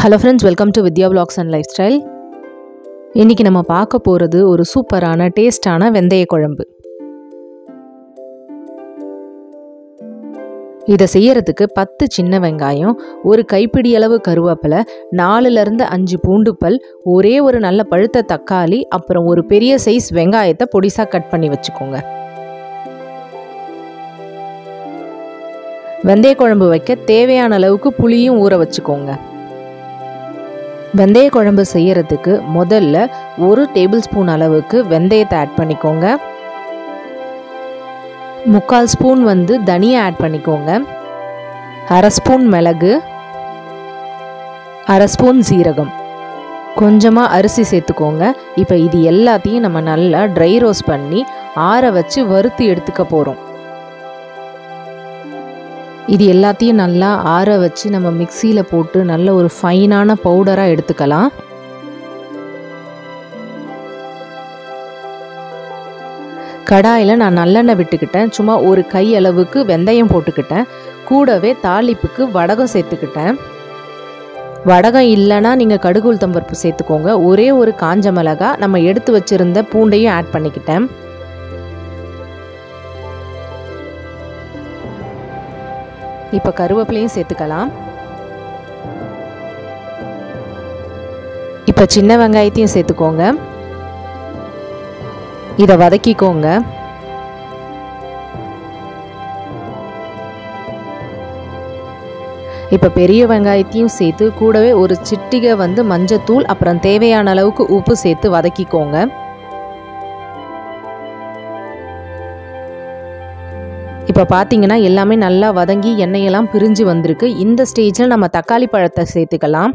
Hello friends welcome to Vidya blogs and lifestyle இன்றைக்கி நம்ம பார்க்க போகிறது ஒரு சூப்பரான டேஸ்டான வெந்தய குழம்பு. இதை செய்யறதுக்கு பத்து சின்ன வெங்காயம் ஒரு கைப்பிடி அளவு கருவேப்பிலை நாலுலேருந்து அஞ்சு பூண்டு பல் ஒரே ஒரு நல்ல பழுத்த தக்காளி அப்புறம் ஒரு பெரிய சைஸ் வெங்காயத்தை பொடிசாக கட் பண்ணி வச்சுக்கோங்க. வெந்தய குழம்பு வைக்க தேவையான அளவுக்கு புளியும் ஊற வச்சுக்கோங்க. வெந்தய குழம்பு செய்யறதுக்கு முதல்ல ஒரு டேபிள் ஸ்பூன் அளவுக்கு வெந்தயத்தை ஆட் பண்ணிக்கோங்க. முக்கால் ஸ்பூன் வந்து தனியா ஆட் பண்ணிக்கோங்க. அரை ஸ்பூன் மிளகு அரை ஸ்பூன் சீரகம். கொஞ்சமாக அரிசி சேர்த்துக்கோங்க. இப்போ இது எல்லாத்தையும் நம்ம நல்லா ட்ரை ரோஸ்ட் பண்ணி ஆற வச்சு வறுத்து எடுத்துக்க போகிறோம் இது எல்லாத்தையும் நல்லா ஆற வச்சு நம்ம மிக்சியில் போட்டு நல்ல ஒரு ஃபைனான பவுடராக எடுத்துக்கலாம். கடாயில் நான் நல்லெண்ணெய் விட்டுக்கிட்டேன். சும்மா ஒரு கை அளவுக்கு வெந்தயம் போட்டுக்கிட்டேன். கூடவே தாளிப்புக்கு வடகம் சேர்த்துக்கிட்டேன். வடகம் இல்லைன்னா நீங்கள் கடுகு உளுத்தம் சேர்த்துக்கோங்க. ஒரே ஒரு காஞ்ச மிளகா நம்ம எடுத்து வச்சுருந்த பூண்டையும் ஆட் பண்ணிக்கிட்டேன். இப்போ கருவேப்பிலையும் சேர்த்துக்கலாம். இப்போ சின்ன வெங்காயத்தையும் சேர்த்துக்கோங்க. இதை வதக்கிக்கோங்க. இப்போ பெரிய வெங்காயத்தையும் சேர்த்து கூடவே ஒரு சிட்டிகை வந்து மஞ்சத்தூள் அப்புறம் தேவையான அளவுக்கு உப்பு சேர்த்து வதக்கிக்கோங்க. இப்போ பார்த்தீங்கன்னா எல்லாமே நல்லா வதங்கி எண்ணெயெல்லாம் பிரிஞ்சு வந்திருக்கு. இந்த ஸ்டேஜில் நம்ம தக்காளி பழத்தை சேர்த்துக்கலாம்.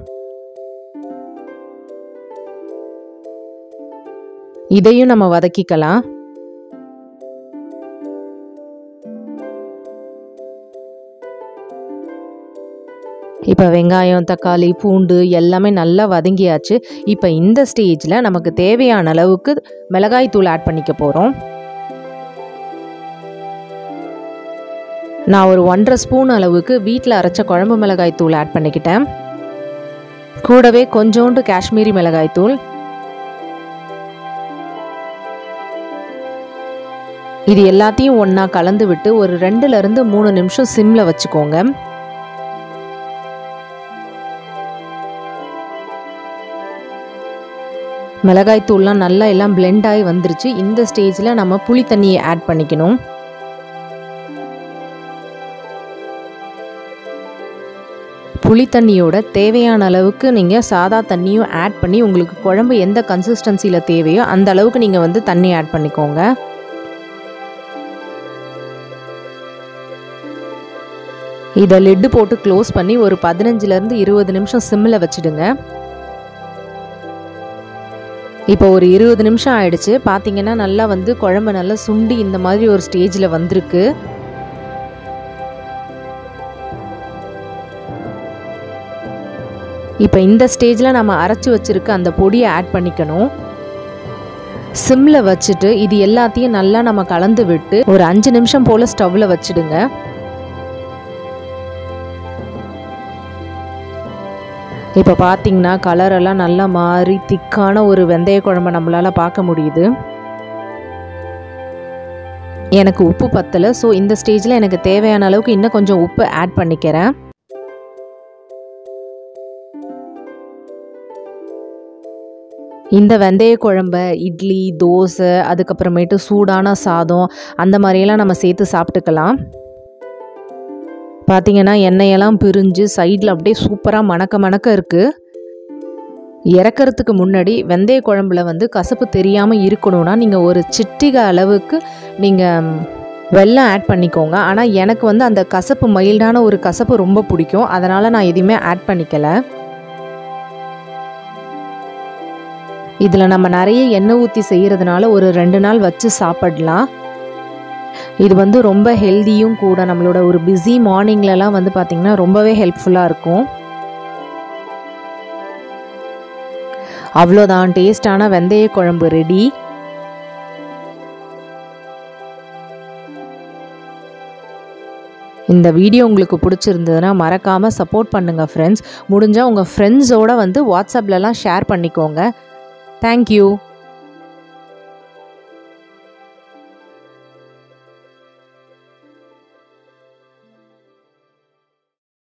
இதையும் நம்ம வதக்கிக்கலாம். இப்போ வெங்காயம் தக்காளி பூண்டு எல்லாமே நல்லா வதங்கியாச்சு. இப்போ இந்த ஸ்டேஜில் நமக்கு தேவையான அளவுக்கு மிளகாய் தூள் ஆட் பண்ணிக்க போகிறோம் நான் ஒரு ஒன்றரை ஸ்பூன் அளவுக்கு வீட்டில் அரைச்ச குழம்பு மிளகாய் தூள் ஆட் பண்ணிக்கிட்டேன். கூடவே கொஞ்சோண்டு காஷ்மீரி மிளகாய் தூள். இது எல்லாத்தையும் ஒன்றா கலந்து விட்டு ஒரு ரெண்டுலேருந்து மூணு நிமிஷம் சிம்மில் வச்சுக்கோங்க. மிளகாய் தூள்லாம் நல்லா எல்லாம் பிளெண்ட் ஆகி வந்துருச்சு. இந்த ஸ்டேஜில் நம்ம புளி தண்ணியை ஆட் பண்ணிக்கணும். புளி தண்ணியோட தேவையான அளவுக்கு நீங்கள் சாதா தண்ணியும் ஆட் பண்ணி உங்களுக்கு குழம்பு எந்த கன்சிஸ்டன்சியில் தேவையோ அந்த அளவுக்கு நீங்கள் வந்து தண்ணி ஆட் பண்ணிக்கோங்க. இதை லெட்டு போட்டு க்ளோஸ் பண்ணி ஒரு பதினஞ்சுலேருந்து இருபது நிமிஷம் சிம்மில் வச்சுடுங்க. இப்போ ஒரு இருபது நிமிஷம் ஆயிடுச்சு. பார்த்தீங்கன்னா நல்லா வந்து குழம்பு நல்லா சுண்டி இந்த மாதிரி ஒரு ஸ்டேஜில் வந்திருக்கு. இப்போ இந்த ஸ்டேஜில் நம்ம அரைச்சி வச்சுருக்க அந்த பொடியை ஆட் பண்ணிக்கணும். சிம்மில் வச்சுட்டு இது எல்லாத்தையும் நல்லா நம்ம கலந்து விட்டு ஒரு அஞ்சு நிமிஷம் போல் ஸ்டவ்வில் வச்சுடுங்க. இப்போ பார்த்தீங்கன்னா கலரெல்லாம் நல்லா மாறி திக்கான ஒரு வெந்தய குழம்பை நம்மளால் பார்க்க முடியுது. எனக்கு உப்பு பத்தலை ஸோ இந்த ஸ்டேஜில் எனக்கு தேவையான அளவுக்கு இன்னும் கொஞ்சம் உப்பு ஆட் பண்ணிக்கிறேன். இந்த வெந்தய குழம்ப இட்லி தோசை அதுக்கப்புறமேட்டு சூடான சாதம் அந்த மாதிரியெல்லாம் நம்ம சேர்த்து சாப்பிட்டுக்கலாம். பார்த்தீங்கன்னா எண்ணெயெல்லாம் பிரிஞ்சு சைடில் அப்படியே சூப்பராக மணக்க மணக்க இருக்குது இறக்கிறதுக்கு முன்னாடி வெந்தய குழம்புல வந்து கசப்பு தெரியாமல் இருக்கணும்னா நீங்கள் ஒரு சிட்டிகை அளவுக்கு நீங்கள் வெள்ளம் ஆட் பண்ணிக்கோங்க. ஆனால் எனக்கு வந்து அந்த கசப்பு மைல்டான ஒரு கசப்பு ரொம்ப பிடிக்கும். அதனால் நான் எதுவுமே ஆட் பண்ணிக்கலை. இதில் நம்ம நிறைய எண்ணெய் ஊற்றி செய்கிறதுனால ஒரு ரெண்டு நாள் வச்சு சாப்பிடலாம். இது வந்து ரொம்ப ஹெல்தியும் கூட நம்மளோட ஒரு பிஸி மார்னிங்லலாம் வந்து பார்த்திங்கன்னா ரொம்பவே ஹெல்ப்ஃபுல்லாக இருக்கும். அவ்வளோதான் டேஸ்டான வெந்தய குழம்பு ரெடி இந்த வீடியோ உங்களுக்கு பிடிச்சிருந்ததுன்னா மறக்காமல் சப்போர்ட் பண்ணுங்கள் ஃப்ரெண்ட்ஸ் முடிஞ்சால் உங்கள் ஃப்ரெண்ட்ஸோடு வந்து வாட்ஸ்அப்லலாம் ஷேர் பண்ணிக்கோங்க. Thank you.